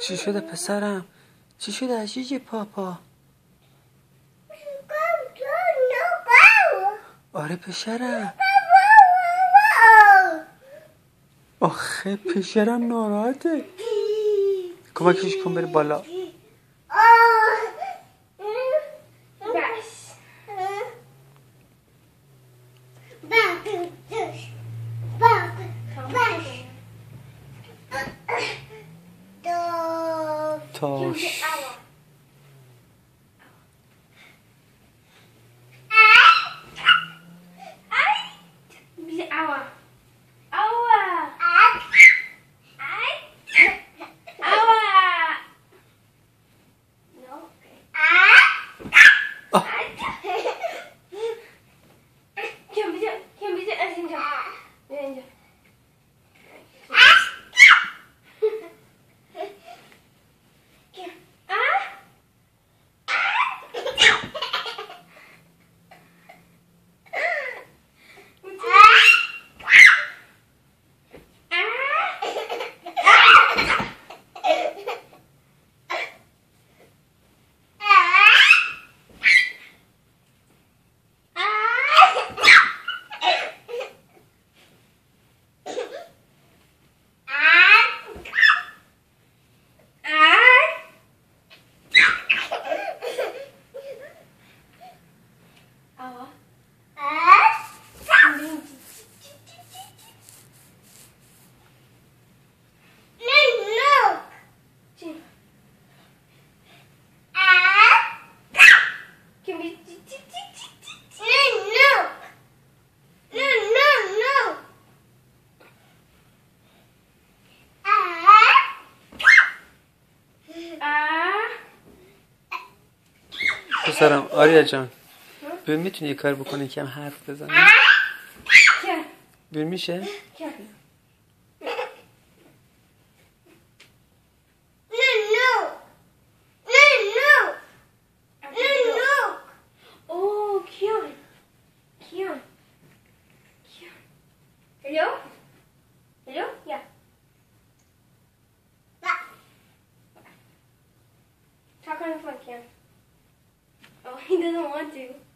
چی شده پسرم؟ چی شده عزیزی پاپا؟ آره پسرم. آخه پسرم ناراحته. کمکش کن بره بالا. تاش oh Bizi ała. پسرم آریا جان به می‌تونی یه کار بکنی که هم حرف بزنی؟ که بیر میشه؟ Thank you. Doesn't want to.